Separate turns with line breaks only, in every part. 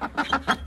Ha ha ha!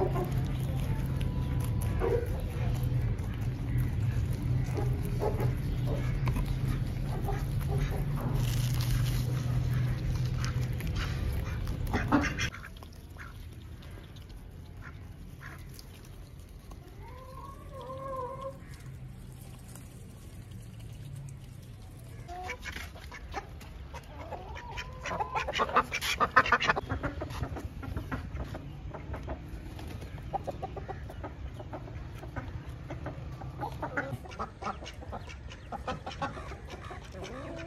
Okay.
どうも。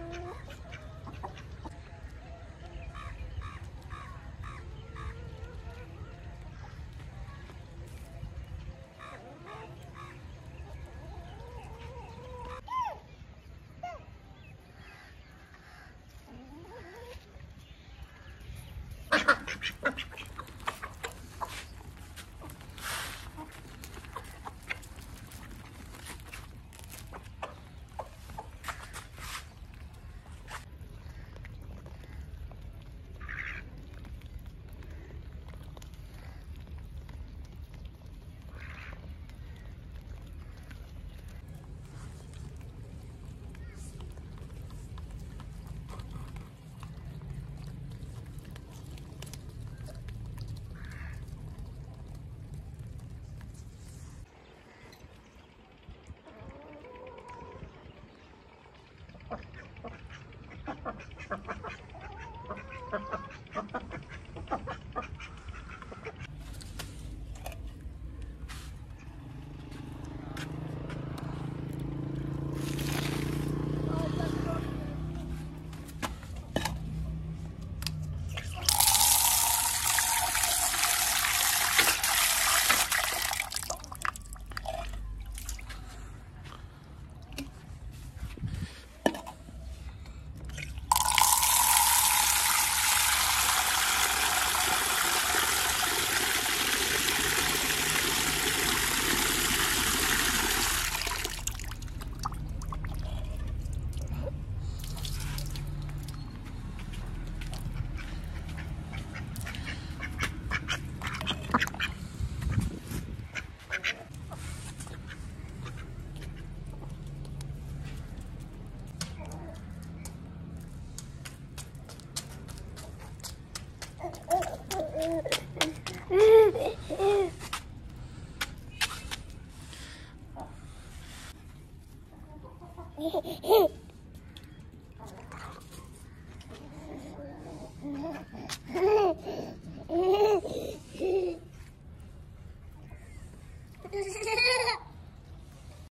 Hey, hey, hey.